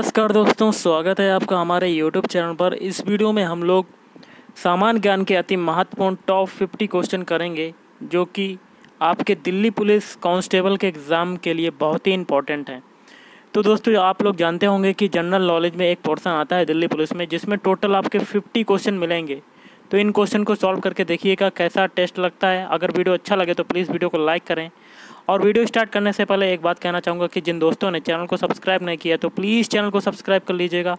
नमस्कार दोस्तों, स्वागत है आपका हमारे यूट्यूब चैनल पर। इस वीडियो में हम लोग सामान्य ज्ञान के अति महत्वपूर्ण टॉप 50 क्वेश्चन करेंगे, जो कि आपके दिल्ली पुलिस कांस्टेबल के एग्ज़ाम के लिए बहुत ही इंपॉर्टेंट हैं। तो दोस्तों, आप लोग जानते होंगे कि जनरल नॉलेज में एक पोर्सन आता है दिल्ली पुलिस में, जिसमें टोटल आपके 50 क्वेश्चन मिलेंगे। तो इन क्वेश्चन को सॉल्व करके देखिएगा कैसा टेस्ट लगता है। अगर वीडियो अच्छा लगे तो प्लीज़ वीडियो को लाइक करें। और वीडियो स्टार्ट करने से पहले एक बात कहना चाहूँगा कि जिन दोस्तों ने चैनल को सब्सक्राइब नहीं किया तो प्लीज़ चैनल को सब्सक्राइब कर लीजिएगा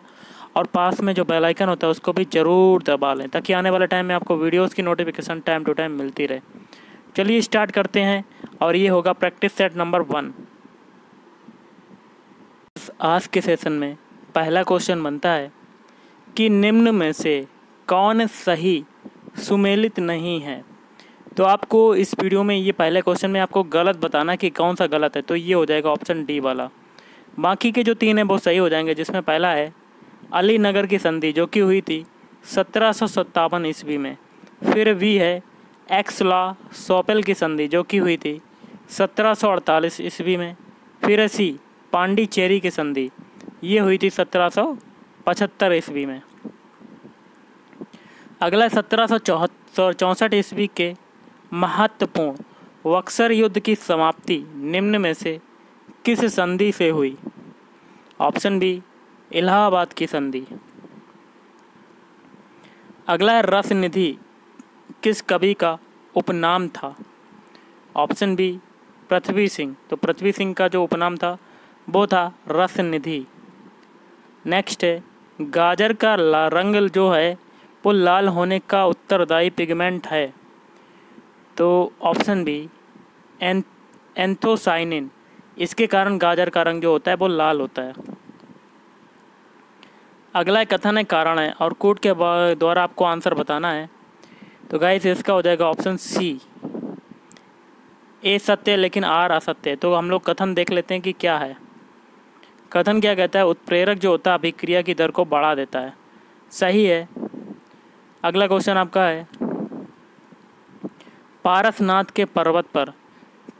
और पास में जो बेल आइकन होता है, उसको भी ज़रूर दबा लें, ताकि आने वाले टाइम में आपको वीडियोज़ की नोटिफिकेशन टाइम टू टाइम मिलती रहे। चलिए स्टार्ट करते हैं और ये होगा प्रैक्टिस सेट नंबर वन आज के सेशन में पहला क्वेश्चन बनता है कि निम्न में से कौन सही सुमेलित नहीं है? तो आपको इस वीडियो में ये पहले क्वेश्चन में आपको गलत बताना कि कौन सा गलत है तो ये हो जाएगा ऑप्शन डी वाला। बाकी के जो तीन हैं, वो सही हो जाएँगे, जिसमें पहला है, अली नगर की संधि, जो कि हुई थी सत्रह सौ सत्तावन ईस्वी में। फिर वी है एक्सला सोपेल की संधि, जो कि हुई थी सत्रह सौ अड़तालीस ईस्वी में। फिर सी पांडिचेरी की संधि, ये हुई थी सत्रह सौ पचहत्तर ईस्वी में। अगला सत्रह सौ चौहत्तर, चौंसठ ईस्वी के महत्वपूर्ण। वक्सर युद्ध की समाप्ति निम्न में से किस संधि से हुई? ऑप्शन बी, इलाहाबाद की संधि। अगला रस निधि किस कवि का उपनाम था? Option B, Prithvi Singh. तो पृथ्वी सिंह का जो उपनाम था, वो था रस निधि नेक्स्ट है, गाजर का रंग जो है, वो लाल होने का उत्तरदायी पिगमेंट है। तो ऑप्शन बी एन एंथोसाइनिन इसके कारण गाजर का रंग जो होता है, वो लाल होता है। अगला कथन है, कारण है, और कोड के द्वारा आपको आंसर बताना है। तो गाइस इसका हो जाएगा ऑप्शन सी ए सत्य, लेकिन आर असत्य। तो हम लोग कथन देख लेते हैं कि क्या है। कथन क्या कहता है, उत्प्रेरक जो होता है, अभिक्रिया की दर को बढ़ा देता है। सही है। अगला क्वेश्चन आपका है। पारसनाथ के पर्वत पर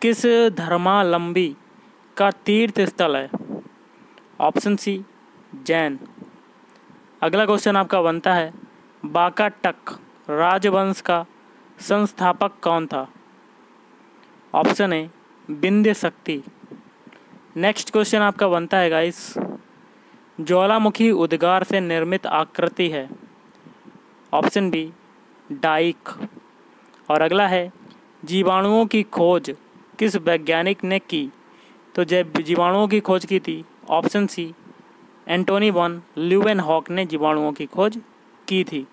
किस धर्मालंबी का तीर्थ स्थल है? Option C, Jain. अगला क्वेश्चन आपका बनता है बाका टक राजवंश का संस्थापक कौन था? ऑप्शन ए बिंद्य शक्ति। नेक्स्ट क्वेश्चन आपका बनता है गाइस ज्वालामुखी उद्गार से निर्मित आकृति है। Option B, dyke. और अगला है, जीवाणुओं की खोज। किस वैज्ञानिक ने की? तो जब जीवाणुओं की खोज की थी, option C, Antonie van Leeuwenhoek ने जीवाणुओं की खोज की थी।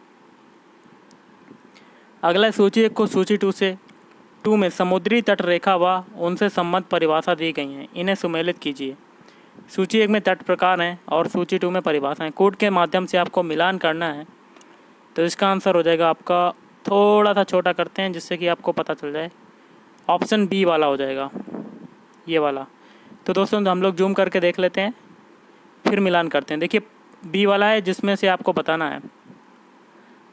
अगला सूची एक को सूची टू से टू में समुद्री तट रेखा व उनसे संबंध परिभाषा दी गई हैं। इन्हें सुमेलित कीजिए। सूची एक में तट प्रकार हैं और सूची टू में परिभाषाएँ कोड के माध्यम से आपको मिलान करना है। तो इसका आंसर हो जाएगा आपका थोड़ा सा छोटा करते हैं जिससे कि आपको पता चल जाए। ऑप्शन बी वाला हो जाएगा। ये वाला। तो दोस्तों, हम लोग जूम करके देख लेते हैं। फिर मिलान करते हैं। देखिए बी वाला है जिसमें से आपको बताना है।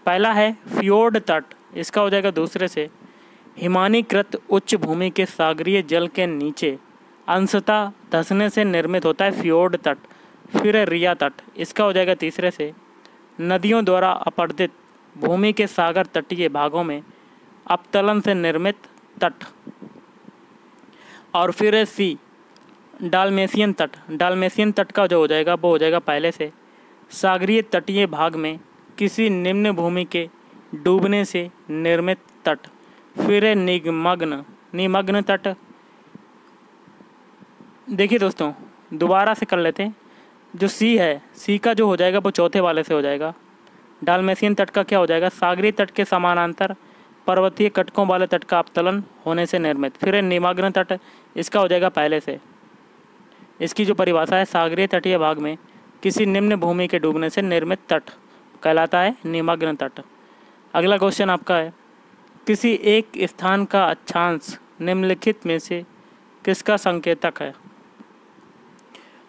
पहला है फ्योर्ड तट। इसका हो जाएगा दूसरे से। हिमानीकृत उच्च भूमि के सागरीय जल के नीचे। अंशतः धसने से निर्मित होता है फ्योर्ड तट। फिर रिया तट। इसका हो जाएगा तीसरे से। नदियों द्वारा अपर्दित भूमि के सागर तटीय भागों में अपतलन से निर्मित तट और फिर सी डालमेशियन तट। डालमेशियन तट का जो हो जाएगा, वो हो जाएगा पहले से सागरीय तटीय भाग में किसी निम्न भूमि के डूबने से निर्मित तट। फिर निगमग्न, निमग्न तट। देखिए दोस्तों, दोबारा से कर लेते हैं। जो सी है, सी का जो हो जाएगा, वो चौथे वाले से हो जाएगा। डालमेशियन तट का क्या हो जाएगा? सागरी तट के समानांतर पर्वतीय कटकों वाले तट का अपतलन होने से निर्मित। फिर निमाग्न तट, इसका हो जाएगा पहले से। इसकी जो परिभाषा है, सागरीय तटीय भाग में किसी निम्न भूमि के डूबने से निर्मित तट कहलाता है निमग्न तट। अगला क्वेश्चन आपका है, किसी एक स्थान का अच्छांश निम्नलिखित में से किसका संकेतक है?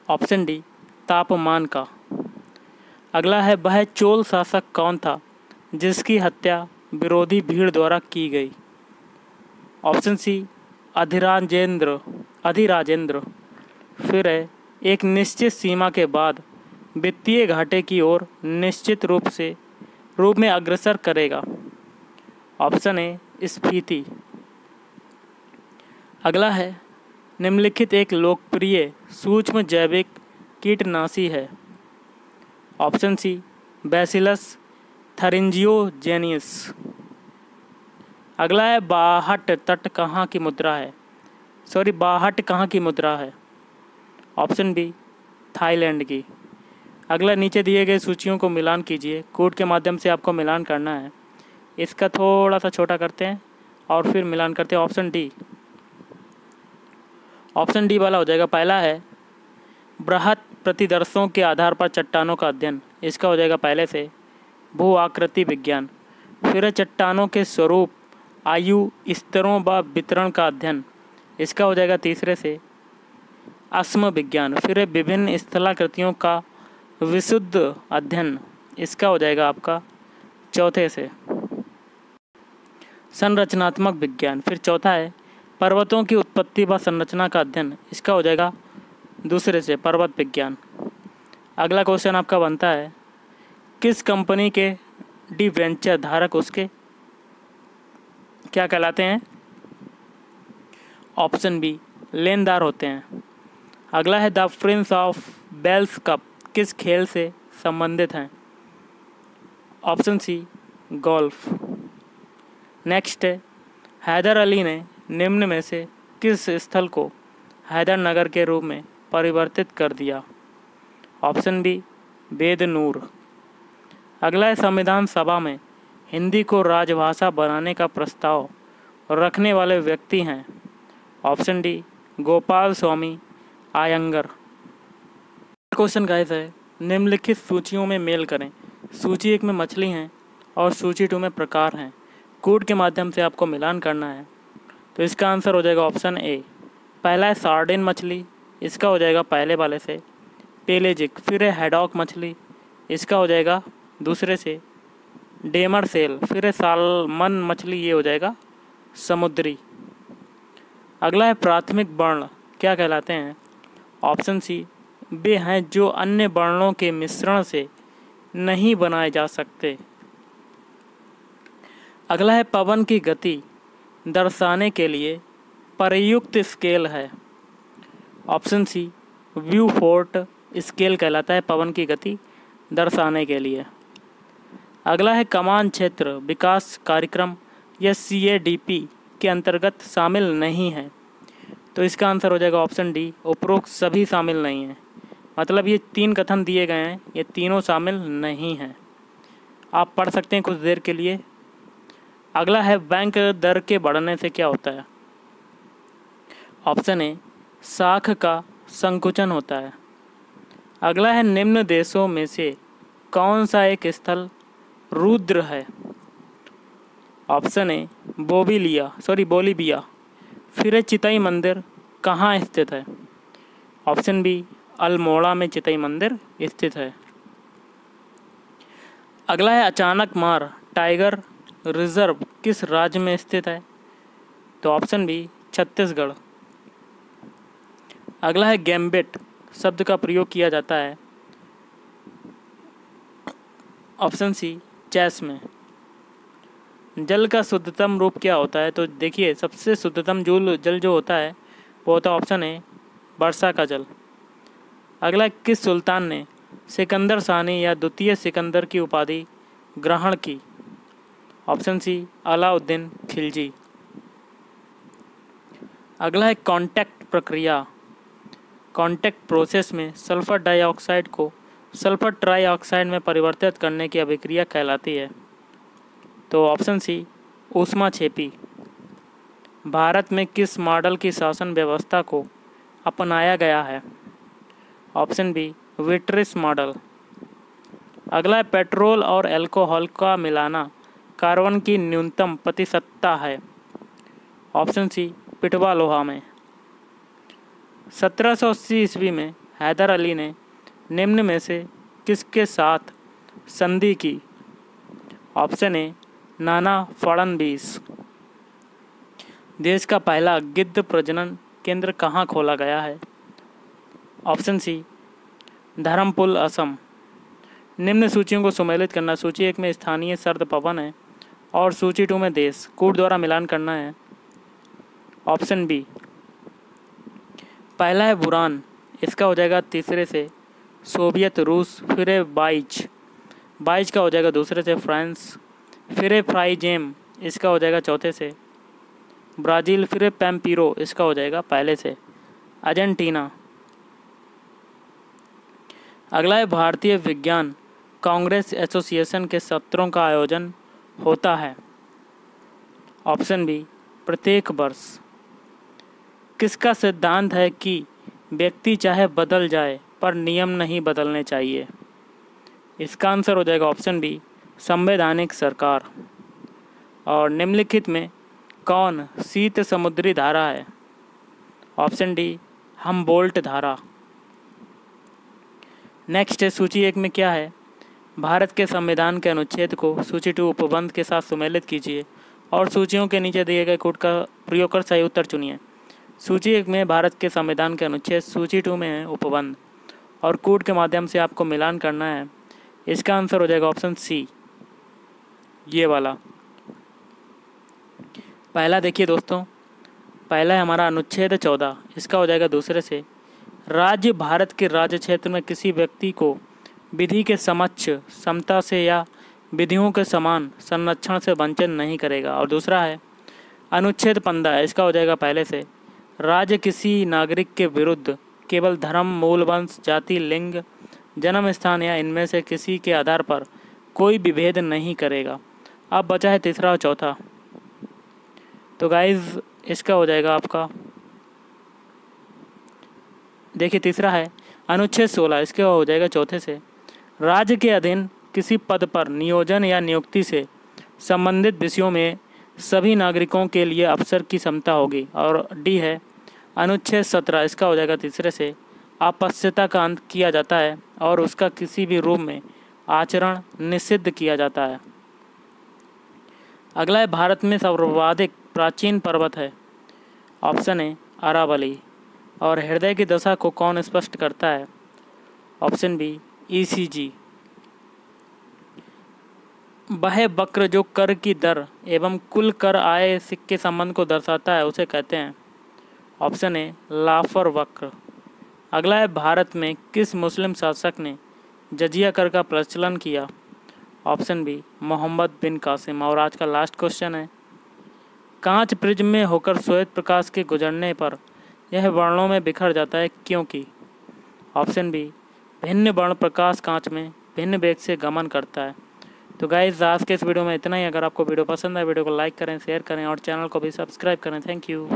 ऑप्शन डी तापमान का। अगला है, वह चोल शासक कौन था, जिसकी हत्या विरोधी भीड़ द्वारा की गई? Option C, Adhirajendra Adhirajendra. फिर है, एक निश्चित सीमा के बाद वित्तीय घाटे की ओर निश्चित रूप से रूप में अग्रसर करेगा। ऑप्शन ए, स्फीति। अगला है, निम्नलिखित एक लोकप्रिय सूक्ष्म जैविक कीटनाशी है। Option C, Bacillus thuringiensis. अगला है बाहट तट कहाँ की मुद्रा है? सॉरी बाहट कहाँ की मुद्रा है? ऑप्शन बी, थाईलैंड की। अगला, नीचे दिए गए सूचियों को मिलान कीजिए। कोड के माध्यम से आपको मिलान करना है। इसका थोड़ा सा छोटा करते हैं और फिर मिलान करते हैं ऑप्शन डी। ऑप्शन डी वाला हो जाएगा। पहला है, बृहत प्रतिदर्शों के आधार पर चट्टानों का अध्ययन। इसका हो जाएगा पहले से भू आकृति विज्ञान। फिर चट्टानों के स्वरूप, आयु, स्तरों व वितरण का अध्ययन। इसका हो जाएगा तीसरे से अस्म विज्ञान। फिर विभिन्न स्थलाकृतियों का विशुद्ध अध्ययन। इसका हो जाएगा आपका चौथे से संरचनात्मक विज्ञान। फिर चौथा है, पर्वतों की उत्पत्ति व संरचना का अध्ययन। इसका हो जाएगा दूसरे से पर्वत विज्ञान। अगला क्वेश्चन आपका बनता है, किस कंपनी के डिवेंचर धारक उसके? क्या कहलाते हैं? ऑप्शन बी लेनदार होते हैं। अगला है the Prince of Wales Cup किस खेल से संबंधित हैं? ऑप्शन सी गोल्फ नेक्स्ट है, हैदर अली ने निम्न में से किस स्थल को हैदर नगर के रूप में परिवर्तित कर दिया। Option B Bednur. अगला है संविधान सभा में हिंदी को राजभाषा बनाने का प्रस्ताव रखने वाले व्यक्ति हैं। Option D, Gopalaswami Ayyangar. Question guys है, निम्नलिखित सूचियों में मेल करें। सूची एक में मछली हैं और सूची टू में प्रकार हैं। कोड के माध्यम से आपको मिलान करना है। तो इसका आंसर हो जाएगा ऑप्शन ए। पहला है सार्डिन मछली इसका हो जाएगा पहले वाले से पेलेजिक फिर है हेडॉक मछली, इसका हो जाएगा दूसरे से, डेमर सेल, फिर है सालमन मछली, ये हो जाएगा समुद्री। अगला है प्राथमिक वर्ण, क्या कहलाते हैं? ऑप्शन सी, वे हैं जो अन्य वर्णों के मिश्रण से नहीं बनाए जा सकते। अगला है पवन की गति, दर्शाने के लिए प्रयुक्त स्केल है। Option C, Beaufort scale कहलाता है पवन की गति दर्शाने के लिए। अगला है कमान क्षेत्र, विकास कार्यक्रम, या सी के अंतर्गत शामिल नहीं है। तो इसका आंसर हो जाएगा ऑप्शन डी, उपरोक्त सभी शामिल नहीं हैं। मतलब ये तीन कथन दिए गए हैं, ये तीनों शामिल नहीं हैं। आप पढ़ सकते हैं कुछ देर के लिए। अगला है बैंक दर के बढ़ने से क्या होता है? ऑप्शन ए साख का संकुचन होता है। अगला है निम्न देशों में से कौन सा एक स्थल रुद्र है? ऑप्शन ए, बोबिलिया, सॉरी, बोलीबिया। फिर चितई मंदिर, कहाँ स्थित है? ऑप्शन बी, अल्मोड़ा में चितई मंदिर स्थित है। अगला है अचानक मार, टाइगर रिज़र्व किस राज्य में स्थित है? तो ऑप्शन बी, छत्तीसगढ़। अगला है गैम्बेट, शब्द का प्रयोग किया जाता है। ऑप्शन सी, चेस में। जल का शुद्धतम रूप क्या होता है? तो देखिए, सबसे शुद्धतम जल जल जो होता है, वो होता है ऑप्शन ए, वर्षा का जल। अगला किस सुल्तान ने सिकंदर सानी या द्वितीय सिकंदर की उपाधि ग्रहण की? Option C, Alauddin Khilji. अगला है कांटेक्ट प्रक्रिया। कांटेक्ट प्रोसेस में सल्फ़र डाइऑक्साइड को सल्फ़र ट्राईऑक्साइड में परिवर्तित करने की अभिक्रिया कहलाती है। तो ऑप्शन सी ऊष्मा छेपी भारत में किस मॉडल की शासन व्यवस्था को अपनाया गया है? ऑप्शन बी विट्रिस मॉडल अगला पेट्रोल और अल्कोहल का मिलाना कार्बन की न्यूनतम प्रतिशतता है। ऑप्शन सी पिटवा लोहा में। सत्रह सौ अस्सी ईस्वी में हैदर अली ने निम्न में से किसके साथ संधि की? ऑप्शन ए, नाना फड़नबीस देश का पहला गिद्ध प्रजनन केंद्र कहाँ खोला गया है? ऑप्शन सी धर्मपुल असम। निम्न सूचियों को सुमेलित करना, सूची एक में स्थानीय सर्द पवन है और सूची टू में देश। कूट द्वारा मिलान करना है। ऑप्शन बी पहला है बुरान, इसका हो जाएगा तीसरे से। सोवियत रूस, फिर है बाइज। बाइज का हो जाएगा दूसरे से, फ्रांस। फिर है फ्राइजेम, इसका हो जाएगा चौथे से। ब्राज़ील, फिर पैम्पीरो, इसका हो जाएगा पहले से। अर्जेंटीना। अगला है भारतीय विज्ञान। कांग्रेस एसोसिएशन के सत्रों का आयोजन होता है। ऑप्शन बी, प्रत्येक वर्ष। किसका सिद्धांत है कि व्यक्ति चाहे बदल जाए, पर नियम नहीं बदलने चाहिए? इसका आंसर हो जाएगा ऑप्शन बी, संवैधानिक सरकार। और निम्नलिखित में, कौन शीत समुद्री धारा है? ऑप्शन डी हम बोल्ट धारा। नेक्स्ट है सूची एक में क्या है? भारत के संविधान के अनुच्छेद को सूची टू उपबंध के साथ सुमेलित कीजिए और सूचियों के नीचे दिए गए कोड का प्रयोग कर सही उत्तर चुनिए। सूची एक में भारत के संविधान के अनुच्छेद सूची टू में है, उपबंध। और कोड के माध्यम से आपको मिलान करना है। इसका आंसर हो जाएगा ऑप्शन सी। ये वाला। पहला देखिए दोस्तों। पहला है हमारा अनुच्छेद चौदह। इसका हो जाएगा दूसरे से। राज्य भारत के राज्य क्षेत्र में किसी व्यक्ति को विधि के समक्ष समता से या विधियों के समान संरक्षण से वंचन नहीं करेगा। और दूसरा है, अनुच्छेद पंद्रह। इसका हो जाएगा पहले से। राज्य किसी नागरिक के विरुद्ध केवल धर्म मूल वंश जाति, लिंग, जन्म स्थान या इनमें से किसी के आधार पर कोई विभेद नहीं करेगा। अब बचा है तीसरा और चौथा। तो गाइज़ इसका हो जाएगा आपका। देखिए, तीसरा है, अनुच्छेद सोलह, इसके हो जाएगा चौथे से। राज्य के अधीन किसी पद पर नियोजन या नियुक्ति से संबंधित विषयों में सभी नागरिकों के लिए अवसर की क्षमता होगी और डी है अनुच्छेद सत्रह, इसका हो जाएगा तीसरे से। आपस्यता का अंत किया जाता है और उसका किसी भी रूप में आचरण निषिद्ध किया जाता है। अगला है, भारत में सर्वाधिक प्राचीन पर्वत है। ऑप्शन है अरावली। और हृदय की दशा को कौन स्पष्ट करता है? Option B, ECG. वह वक्र जो कर की दर एवं कुल कर आय सिक्के संबंध को दर्शाता है, उसे कहते हैं ऑप्शन ए, लाफर वक्र। अगला है, भारत में किस मुस्लिम शासक ने जजिया कर का प्रचलन किया? Option B, Muhammad bin Qasim. और आज का लास्ट क्वेश्चन है, कांच प्रिज्म में होकर श्वेत प्रकाश के गुजरने पर यह वर्णों में बिखर जाता है क्योंकि ऑप्शन बी, भिन्न वर्ण प्रकाश कांच में भिन्न वेग से गमन करता है। तो गाइज़ आज के इस वीडियो में इतना ही। अगर आपको वीडियो पसंद है वीडियो को लाइक करें शेयर करें और चैनल को भी सब्सक्राइब करें। Thank you